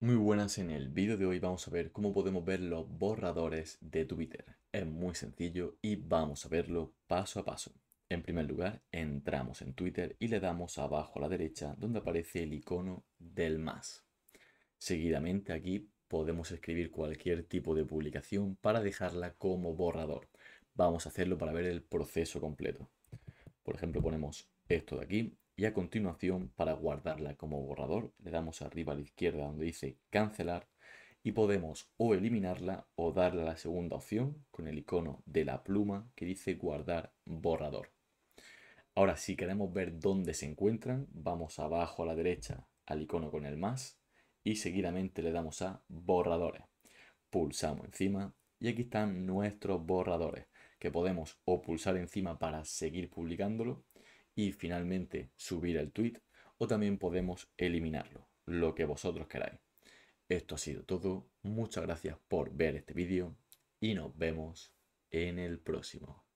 Muy buenas, en el vídeo de hoy vamos a ver cómo podemos ver los borradores de Twitter. Es muy sencillo y vamos a verlo paso a paso. En primer lugar, entramos en Twitter y le damos abajo a la derecha donde aparece el icono del más. Seguidamente aquí podemos escribir cualquier tipo de publicación para dejarla como borrador. Vamos a hacerlo para ver el proceso completo. Por ejemplo, ponemos esto de aquí y a continuación para guardarla como borrador le damos arriba a la izquierda donde dice cancelar y podemos o eliminarla o darle a la segunda opción con el icono de la pluma que dice guardar borrador. Ahora si queremos ver dónde se encuentran vamos abajo a la derecha al icono con el más y seguidamente le damos a borradores. Pulsamos encima y aquí están nuestros borradores que podemos o pulsar encima para seguir publicándolo y finalmente subir el tweet o también podemos eliminarlo, lo que vosotros queráis. Esto ha sido todo, muchas gracias por ver este vídeo y nos vemos en el próximo.